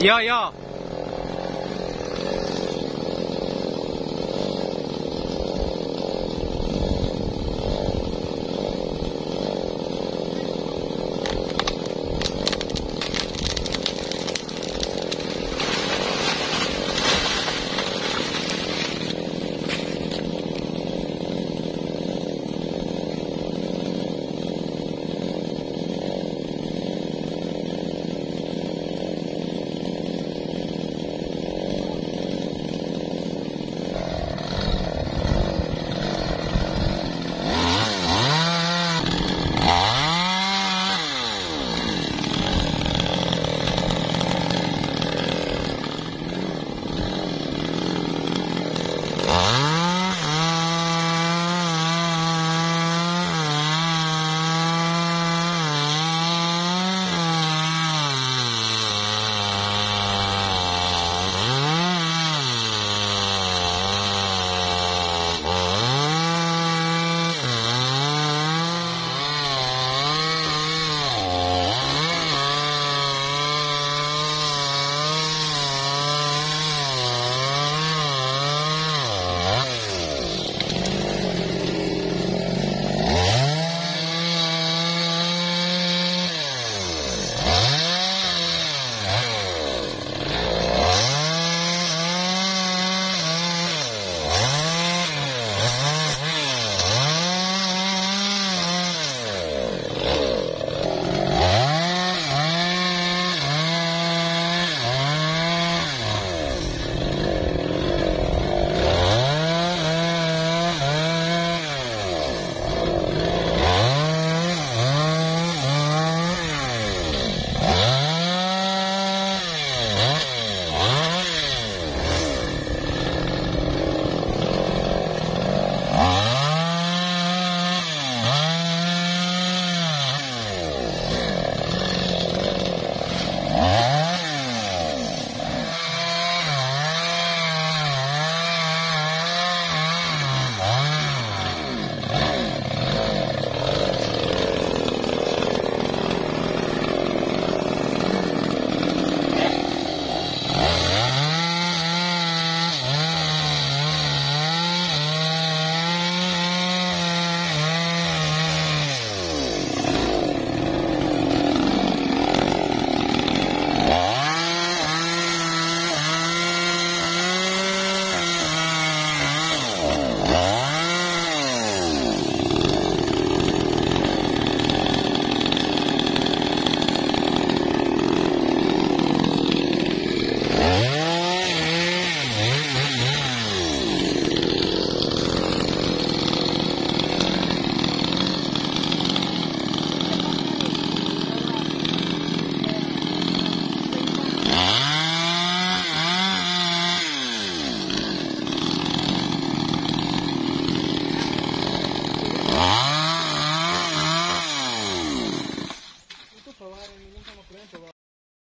要，要。